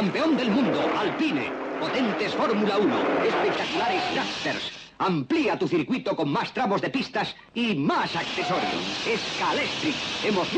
campeón del mundo, Alpine. Potentes Fórmula 1, espectaculares dragsters. Amplía tu circuito con más tramos de pistas y más accesorios. Scalestric, emoción